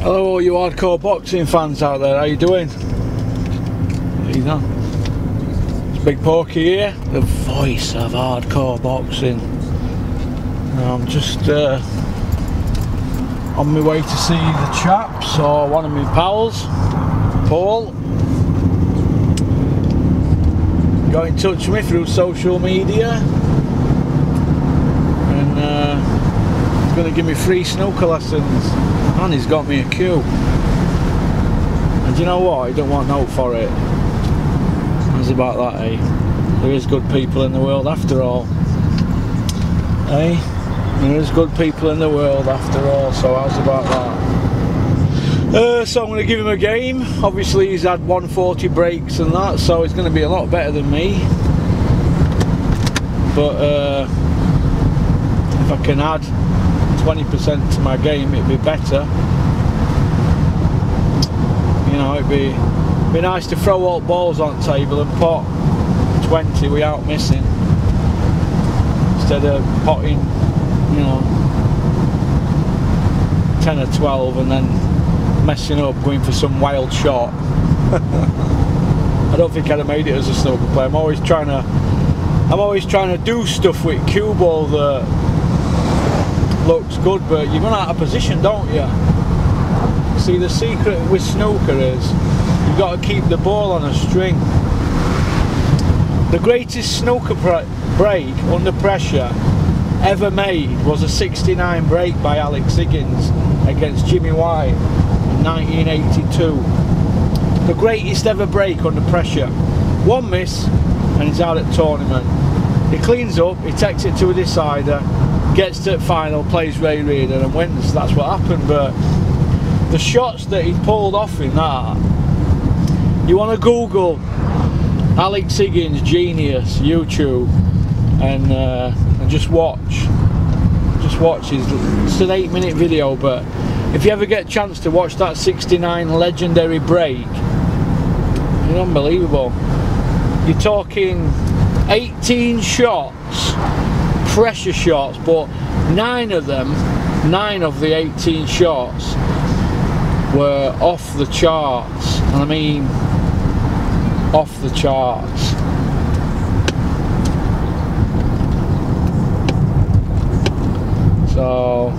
Hello all you hardcore boxing fans out there, how you doing? You know, it's Big Porky here, the voice of hardcore boxing. I'm just uh, on my way to see the chaps or one of my pals, Paul. Got in touch with me through social media and uh, he's going to give me free snooker lessons and he's got me a cue. And you know what? I don't want no for it. How's about that, eh? There is good people in the world after all. Eh? There is good people in the world after all, so how's about that? Uh, so I'm going to give him a game. Obviously he's had 140 breaks and that, so he's going to be a lot better than me. But uh, if I can add 20% to my game, it'd be better. You know, it'd be be nice to throw all balls on table and pot 20 without missing instead of potting, you know, 10 or 12 and then messing up going for some wild shot. I don't think I'd have made it as a snooker player. I'm always trying to I'm always trying to do stuff with cue ball that looks good, but you're going out of position, don't you? See, the secret with snooker is you've got to keep the ball on a string. The greatest snooker break under pressure ever made was a 69 break by Alex Higgins against Jimmy White 1982. The greatest ever break under pressure. One miss and he's out at tournament. He cleans up, he takes it to a decider, gets to the final, plays Ray Reardon and wins. That's what happened. But the shots that he pulled off in that, you want to Google Alex Higgins Genius YouTube and, uh, and just watch. Just watch. His, it's an eight minute video, but if you ever get a chance to watch that 69 legendary break, it's unbelievable. You're talking 18 shots pressure shots, but nine of them, nine of the 18 shots were off the charts. And I mean, off the charts. So,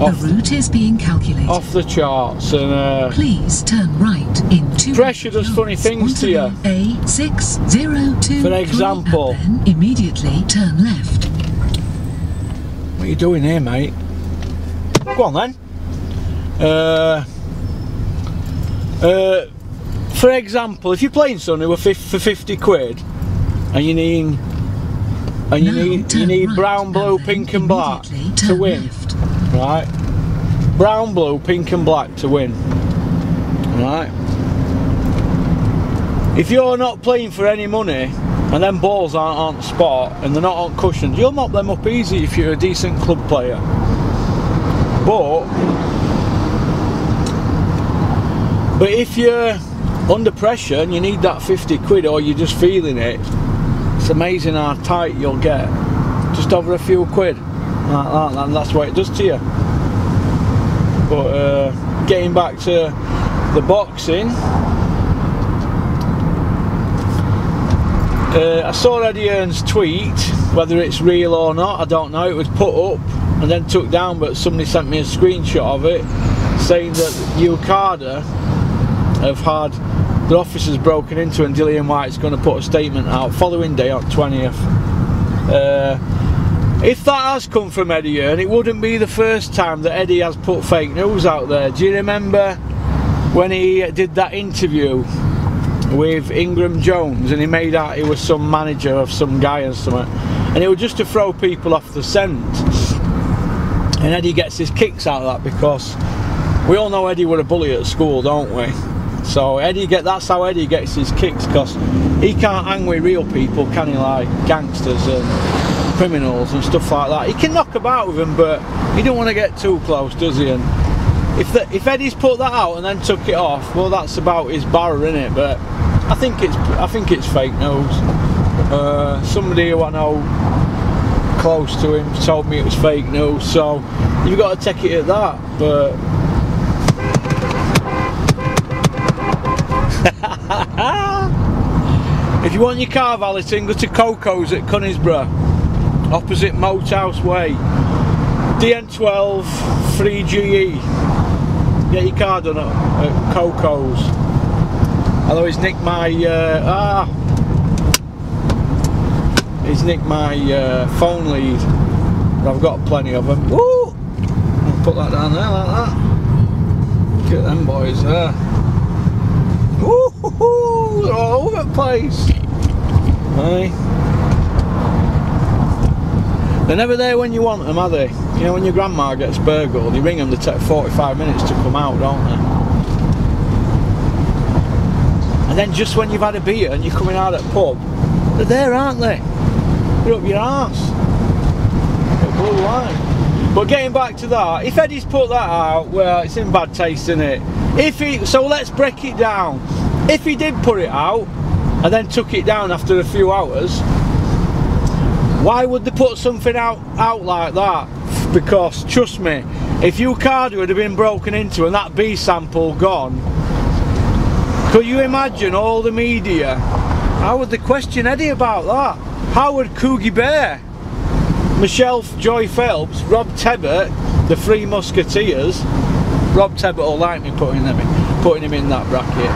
the route is being calculated. Off the charts and uh, please turn right in two. Pressure does funny things to you. A six zero two. For example, then immediately turn left. What are you doing here, mate? Go on then. Uh, uh, for example, if you're playing someone for 50 quid and you need and you now need you need right, brown, blue, pink and black to win. Left. Right? Brown, blue, pink and black to win. Right? If you're not playing for any money and them balls aren't on spot and they're not on cushions, you'll mop them up easy if you're a decent club player. But but if you're under pressure and you need that 50 quid or you're just feeling it, it's amazing how tight you'll get. Just over a few quid. Like that, and that's what it does to you. But uh, getting back to the boxing, uh, I saw Eddie Hearn's tweet, whether it's real or not, I don't know. It was put up and then took down, but somebody sent me a screenshot of it saying that UKADA have had the officers broken into and Dillian Whyte's going to put a statement out following day on 20th. Uh, if that has come from Eddie Hearn, it wouldn't be the first time that Eddie has put fake news out there. Do you remember when he did that interview with Ingram Jones and he made out he was some manager of some guy and something? And it was just to throw people off the scent. And Eddie gets his kicks out of that because we all know Eddie was a bully at school don't we? So Eddie get that's how Eddie gets his kicks because he can't hang with real people can he like gangsters and criminals and stuff like that he can knock about with them but he don't want to get too close does he and if the, if Eddie's put that out and then took it off well that's about his barrow in it but I think it's I think it's fake news. Uh, somebody who I know close to him told me it was fake news, so you've got to take it at that. But if you want your car valeting, go to Coco's at Conisbrough, opposite Moathouse Way. DN12 3GE. Get your car done at, Coco's. Although he's nicked my uh, ah, he's nicked my uh, phone lead. I've got plenty of them. Woo! I'll put that down there like that. Look at them boys there. Woo! They're all over the place. Aye. They're never there when you want them, are they? You know, when your grandma gets burgled, you ring them, they take 45 minutes to come out, don't they? And then just when you've had a beer and you're coming out at pub, they're there, aren't they? They're up your arse. Blue line. But getting back to that, if Eddie's put that out, well, it's in bad taste, isn't it? If he, so let's break it down. If he did put it out and then took it down after a few hours, why would they put something out out like that? Because trust me, if would have been broken into and that B sample gone, could you imagine all the media? How would they question Eddie about that? How would Coogie Bear, Michelle Joy Phelps, Rob Tebbutt, the Three Musketeers, Rob Tebbutt will like me putting them in, putting him in that bracket.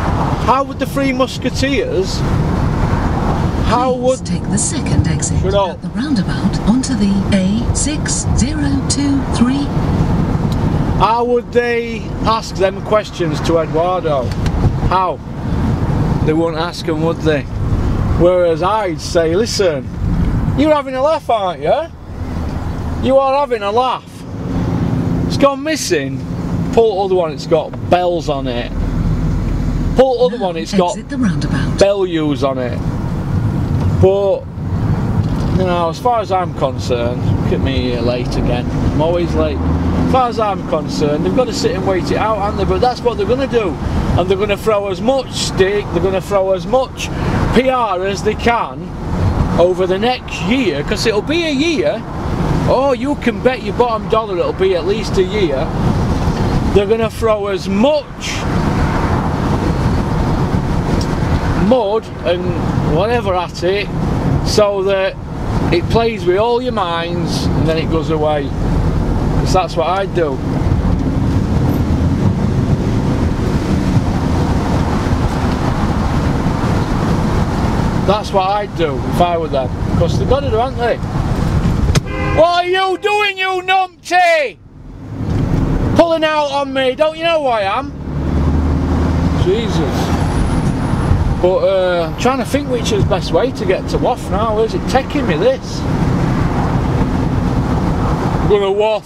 How would the Three Musketeers? How Please would take the second exit at the roundabout onto the A6023. How would they ask them questions to Eduardo? How? They won't ask him, would they? Whereas I'd say, listen, you're having a laugh, aren't you? You are having a laugh. It's gone missing. Pull the other one, it's got bells on it. Pull the other Now one, it's got the roundabout. on it. But you know, as far as I'm concerned, look at me late again. I'm always late. As far as I'm concerned, they've got to sit and wait it out, haven't they? But that's what they're going to do, and they're going to throw as much stick, they're going to throw as much PR as they can over the next year, because it'll be a year. Oh, you can bet your bottom dollar it'll be at least a year. They're going to throw as much mud and whatever at it so that it plays with all your minds and then it goes away. Because that's what I'd do. That's what I'd do if I were them. Because they've got do, haven't they? What are you doing, you numpty? Pulling out on me. Don't you know who I am? Jesus. But uh, trying to think which is the best way to get to Waff now. Is it taking me this? I'm gonna Waff.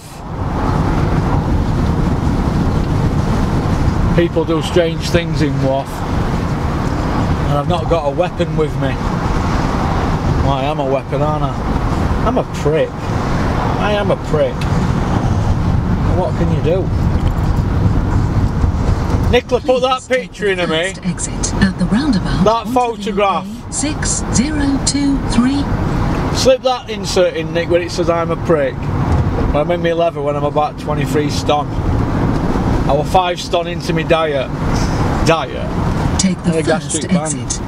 People do strange things in Waff. And I've not got a weapon with me. Well, I am a weapon, aren't I? I'm a prick. I am a prick. What can you do? Nicola, put that picture in of me. exit at the roundabout. That photograph. A6023. Slip that insert in, Nick, where it says I'm a prick. I made me leather when I'm about 23 stone. I was 5 stone into my diet. Diet. Take the first gastric band. exit.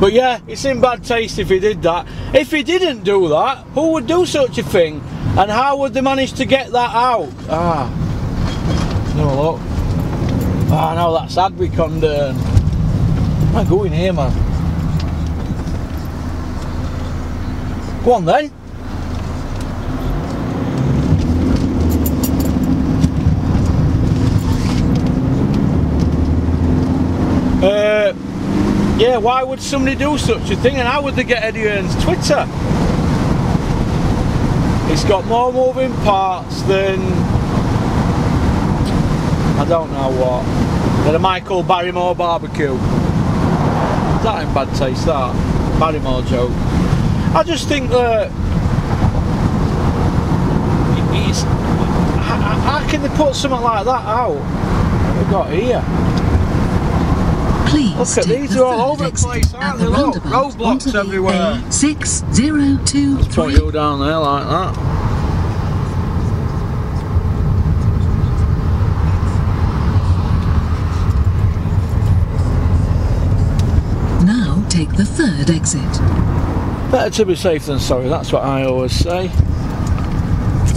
But yeah, it's in bad taste if he did that. If he didn't do that, who would do such a thing? And how would they manage to get that out? Ah. No look. Ah, now that's Adwick under. Am I going here, man? Go on then. Uh, yeah, why would somebody do such a thing and how would they get Eddie Hearn's Twitter? It's got more moving parts than I don't know what. Than a Michael Barrymore barbecue. That in bad taste that? Barrymore joke. I just think that it's how, how can they put something like that out? What have we got here? Please Look at these the are all over the place, aren't they? Look, roadblocks everywhere. A6023. Put you down there like that. Now take the third exit. Better to be safe than sorry, that's what I always say.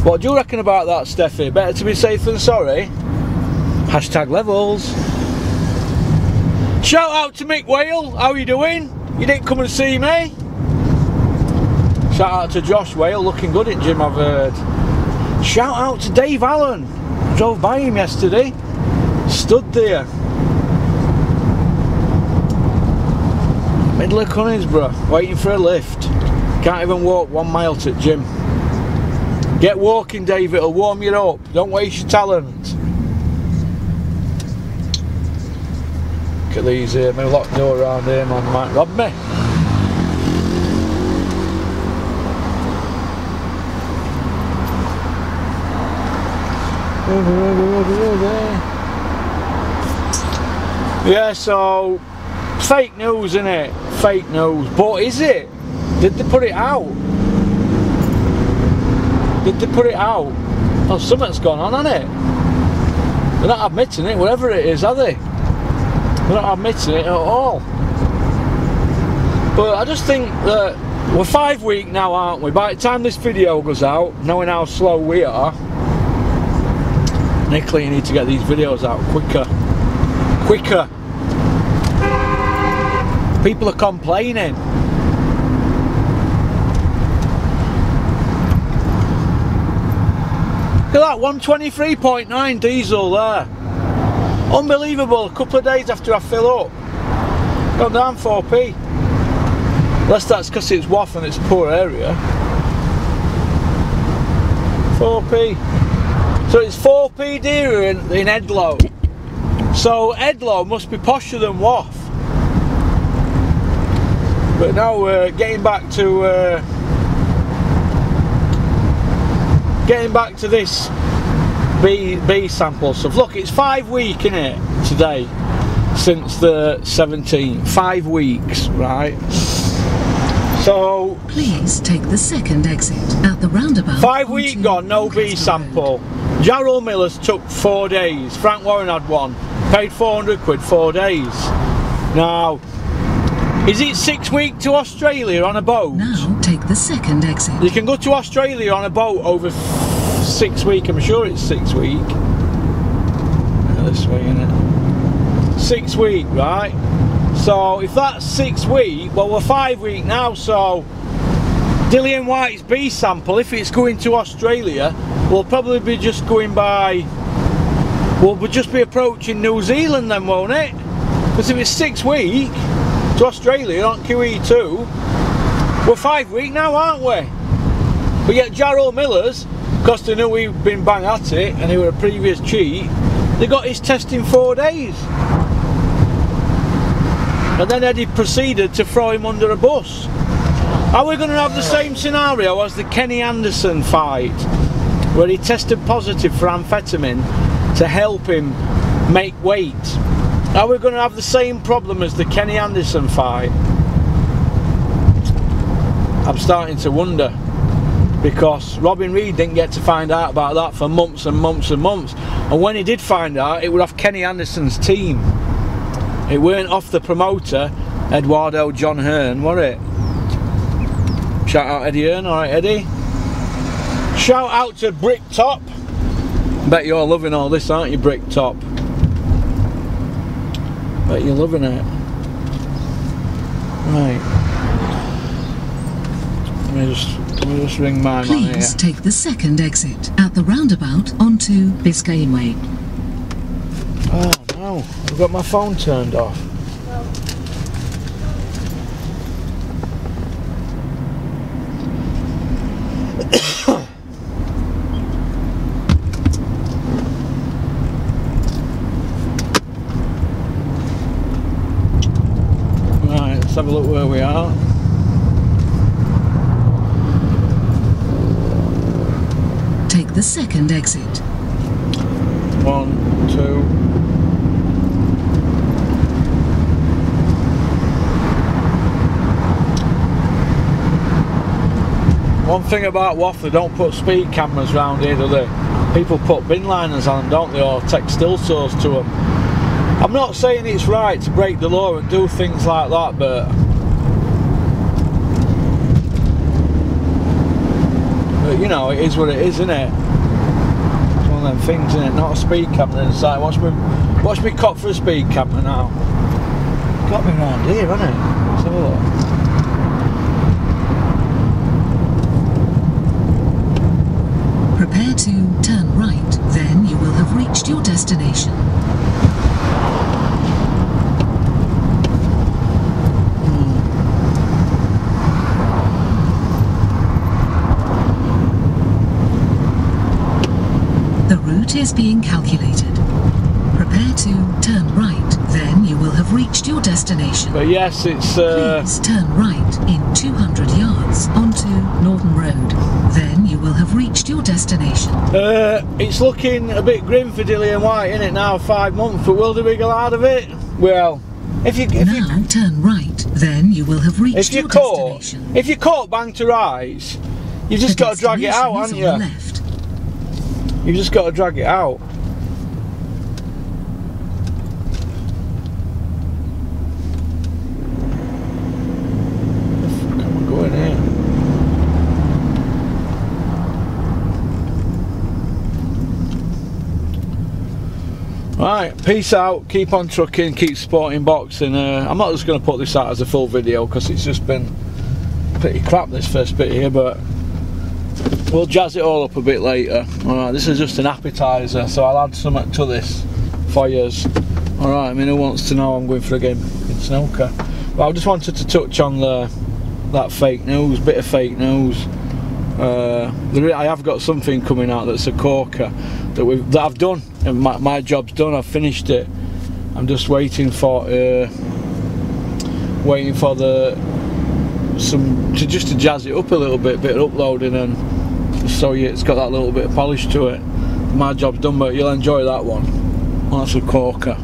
What do you reckon about that, Steffi? Better to be safe than sorry? Hashtag levels. Shout out to Mick Whale, how you doing? You didn't come and see me? Shout out to Josh Whale, looking good at Jim, I've heard. Shout out to Dave Allen. Drove by him yesterday. Stood there. Middle of Conisbrough, waiting for a lift. Can't even walk one mile to the gym. Get walking, Dave, it'll warm you up. Don't waste your talent. Look at these here, my locked door around here, man, might rob me. Yeah, so fake news, isn't it? Fake news. But is it? Did they put it out? Did they put it out? Oh, something's gone on, hasn't it? They're not admitting it, whatever it is, are they? They're not admitting it at all. But I just think that we're five week now, aren't we? By the time this video goes out, knowing how slow we are, Nicola, you need to get these videos out quicker. Quicker. People are complaining. Look at that, 123.9 diesel there. Unbelievable, a couple of days after I fill up. Gone down 4p. Unless that's because it's WAF and it's a poor area. 4p. So it's 4p dearer in, in Edlow. So Edlow must be posher than WAF. But now we're getting back to uh, getting back to this B B sample stuff. Look, it's five week in it today since the 17th. Five weeks, right? So Please take the second exit at the roundabout. five week gone, no B sample. Jarrell Miller's took four days. Frank Warren had one. Paid 400 quid four days. Now, is it six week to Australia on a boat? Now take the second exit. You can go to Australia on a boat over six week. I'm sure it's six week. This way, innit? Six week, right? So if that's six week, well we're five week now. So Dillian Whyte's B sample, if it's going to Australia, we'll probably be just going by. Well, we'll just be approaching New Zealand then, won't it? Because if it's six week to Australia on QE2, we're five week now, aren't we? But yet Jarrell Miller's, because they knew we'd been bang at it and he were a previous cheat, they got his test in four days. And then Eddie proceeded to throw him under a bus. Are we going to have the same scenario as the Kenny Anderson fight, where he tested positive for amphetamine to help him make weight? Are we're going to have the same problem as the Kenny Anderson fight? I'm starting to wonder because Robin Reid didn't get to find out about that for months and months and months. And when he did find out, it was off Kenny Anderson's team. It weren't off the promoter, Eduardo John Hearn, were it? Shout out Eddie Hearn, alright Eddie. Shout out to Brick Top. Bet you're loving all this, aren't you, Brick Bet you're loving it. Right. Let me just let me just ring my here. Please take the second exit at the roundabout onto Biscayne Way. Oh no, I've got my phone turned off. the second exit. One, two. One thing about WAF, they don't put speed cameras round here, do they? People put bin liners on them, don't they, or take still source to them. I'm not saying it's right to break the law and do things like that, but you know, it is what it is, isn't it? It's one of them things, isn't it? Not a speed camera inside. Watch me, watch me cop for a speed camera now. Got me round here, hasn't it? Let's have a look. Prepare to turn right, then you will have reached your destination. The route is being calculated. Prepare to turn right, then you will have reached your destination. But yes, it's uh, Please turn right in 200 yards onto Norton Road. Then you will have reached your destination. uh, it's looking a bit grim for Dillian Whyte, isn't it? Now five months, but will they wiggle out of it? Well, if you if you now turn right, then you will have reached if you're your caught destination. if you're caught bang to rise, you've just The got to drag it out, is haven't you? left. You've just got to drag it out. Right, peace out. Keep on trucking. Keep supporting boxing. Uh, I'm not just going to put this out as a full video because it's just been pretty crap this first bit here, but we'll jazz it all up a bit later. Alright, this is just an appetizer, so I'll add something to this for yous. Alright, I mean, who wants to know I'm going for a game in snooker? But I just wanted to touch on the that fake news, bit of fake news. Uh, I have got something coming out that's a corker that we've that I've done, and my, my job's done. I've finished it. I'm just waiting for uh, waiting for the some to just to jazz it up a little bit, bit of uploading and so yeah, it's got that little bit of polish to it. My job's done, but you'll enjoy that one. That's a corker.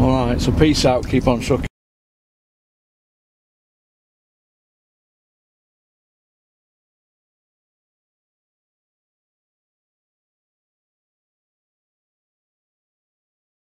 All right, so peace out. Keep on trucking.